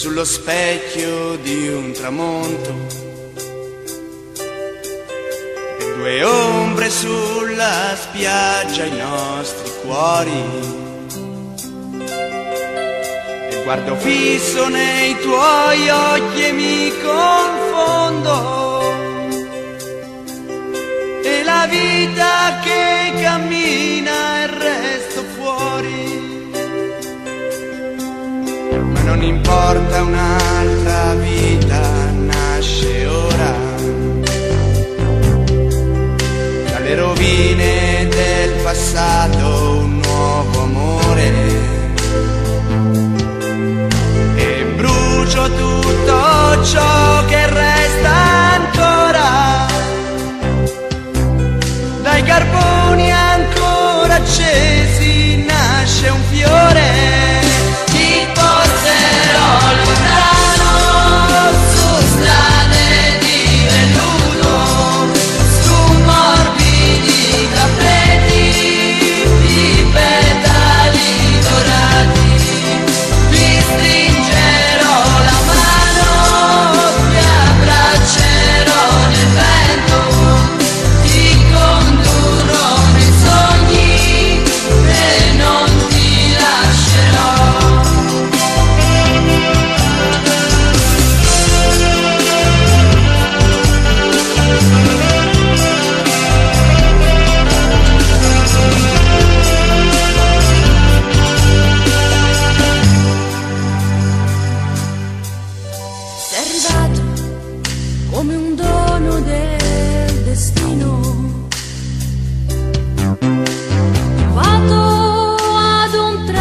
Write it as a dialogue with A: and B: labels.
A: sullo specchio di un tramonto due ombre sulla spiaggia i nostri cuori. E guardo fisso nei tuoi occhi e mi confondo. E la vita che cammina e resto fuori. Ma non importa un'altra vita, passato un nuovo amore. E brucio tutto ciò riservato come un dono del destino. Vado ad un tratto.